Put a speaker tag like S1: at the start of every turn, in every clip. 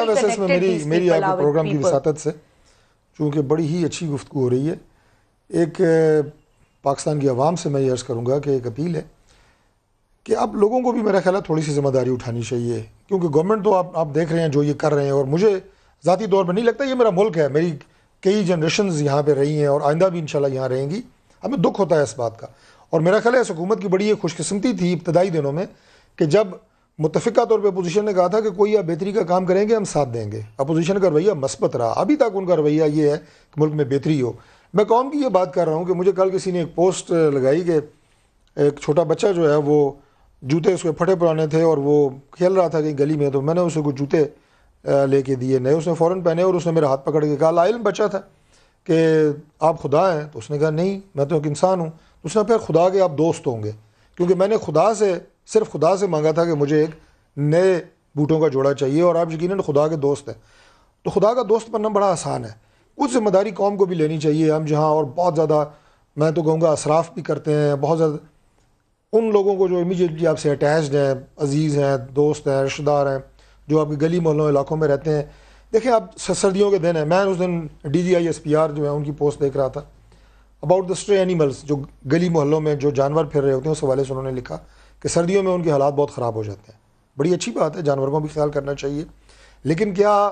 S1: اچھا ویسے اس میں میری میری آپ کے پروگرام کی. وساطت سے چونکہ بڑی ہی اچھی گفتگو ہو رہی ہے۔ ایک پاکستان کی عوام سے میں یہ عرض کروں گا کہ ایک اپیل ہے کہ اب لوگوں کو بھی میرا خیال ہے تھوڑی سی ذمہ داری اٹھانی چاہیے۔ کیونکہ گورنمنٹ تو آپ آپ دیکھ رہے ہیں جو یہ کر رہے ہیں اور مجھے ذاتی طور پر نہیں لگتا یہ میرا ملک ہے۔ میری کئی جنریشنز یہاں پہ رہی ہیں اور آئندہ بھی انشاءاللہ یہاں رہیں گی۔ ہمیں دکھ ہوتا ہے اس بات کا۔ اور میرا خیال ہے اس حکومت کی بڑی ایک خوش قسمتی تھی ابتدائی دنوں میں کہ جب متفقہ طور پہ اپوزیشن نے کہا تھا کہ کوئی آپ بہتری کا کام کریں گے، ہم ساتھ دیں گے۔ اپوزیشن کا رویہ مثبت رہا۔ ابھی تک ان کا رویہ یہ ہے کہ ملک میں بہتری ہو۔ میں قوم کی یہ بات کر رہا ہوں کہ مجھے کل کسی نے ایک پوسٹ لگائی کہ ایک چھوٹا بچہ جو ہے وہ جوتے اس کے پھٹے پرانے تھے اور وہ کھیل رہا تھا کہیں گلی میں، تو میں نے اسے کچھ جوتے لے کے دیے۔ نئے اس نے فوراً پہنے اور اس نے میرا ہاتھ پکڑ کے کہا لا علم بچہ تھا کہ آپ خدا ہیں۔ تو اس نے کہا، نہیں، میں تو ایک انسان ہوں۔ تو اس نے پھر خدا کے آپ دوست ہوں گے۔ کیونکہ میں نے خدا سے صرف خدا سے مانگا تھا کہ مجھے ایک نئے بوٹوں کا جوڑا چاہیے اور آپ یقیناً خدا کے دوست ہیں۔ تو خدا کا دوست بننا بڑا آسان ہے۔ کچھ ذمہ داری قوم کو بھی لینی چاہیے۔ ہم جہاں اور بہت زیادہ، میں تو کہوں گا اسراف بھی کرتے ہیں۔ بہت زیادہ ان لوگوں کو جو امیجیٹلی آپ سے اٹیچڈ ہیں، عزیز ہیں، دوست ہیں، رشتہ دار ہیں، جو آپ کی گلی محلوں علاقوں میں رہتے ہیں۔ دیکھیں آپ سردیوں کے دن ہیں۔ میں اس دن D G I S P R جو ہے، ان کی پوسٹ دیکھ رہا تھا۔ اباؤٹ دا اسٹرے اینیملس جو گلی محلوں میں جو جانور پھر رہے ہوتے ہیں، اس حوالے سے انہوں نے لکھا۔ کہ سردیوں میں ان کے حالات بہت خراب ہو جاتے ہیں۔ بڑی اچھی بات ہے جانوروں کو بھی خیال کرنا چاہیے۔ لیکن کیا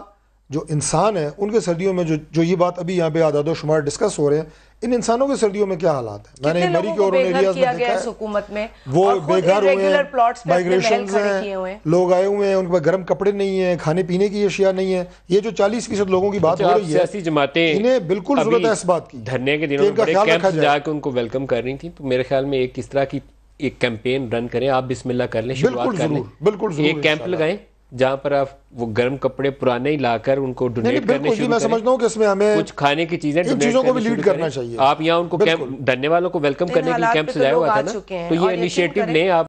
S1: جو انسان ہیں ان کے سردیوں میں جو جو یہ بات ابھی یہاں پہ اعداد و شمار ڈسکس ہو رہے ہیں ان انسانوں کے سردیوں میں کیا حالات ہیں؟ میں نے
S2: لوگوں
S1: کے
S2: کو
S1: اور
S2: بے
S1: ان
S2: گھر
S1: ایریاز میں
S2: کیا گیا
S1: دیکھا
S2: اس
S1: ہے۔
S2: حکومت میں؟
S1: وہ
S2: اور
S1: بے
S2: خود
S1: گھر ہوئے ہیں
S2: پہ اپنے محل
S1: مائگریشنز
S2: کھڑے کیے ہوئے
S1: ہیں۔ لوگ آئے ہوئے ہیں ان کے پاس گرم کپڑے نہیں ہیں کھانے پینے کی اشیاء نہیں ہیں۔ یہ جو چالیس فیصد لوگوں کی بات
S3: اچھا،
S1: ہو رہی ہے
S3: سیاسی جماعتیں
S1: انہیں بالکل ضرورت ہے اس بات کی۔
S3: دھرنے کے دنوں میں بڑے
S1: جائے۔
S3: جا کے ان کو ویلکم کر رہی تھیں۔ تو میرے خیال میں ایک اس طرح کی ایک کیمپین رن کریں آپ بسم اللہ کر لیں شروعات کر لیں
S1: بالکل ضرور
S3: ایک کیمپ۔ لگائیں جہاں پر آپ وہ گرم کپڑے پرانے ہی لا کر ان کو ڈونیٹ کرنے
S1: بالکل جی
S3: شروع
S1: میں
S3: کریں
S1: سمجھتا ہوں کہ اس میں ہمیں
S3: کچھ کھانے کی چیزیں
S1: ان چیزوں کو بھی لیڈ
S3: شروع
S1: کرنا
S3: کریں۔
S1: چاہیے
S3: آپ یہاں ان کو۔ کیمپ دھرنے والوں کو ویلکم کرنے کے لیے کیمپ سجایا ہوا تھا نا تو یہ انیشیٹو لیں آپ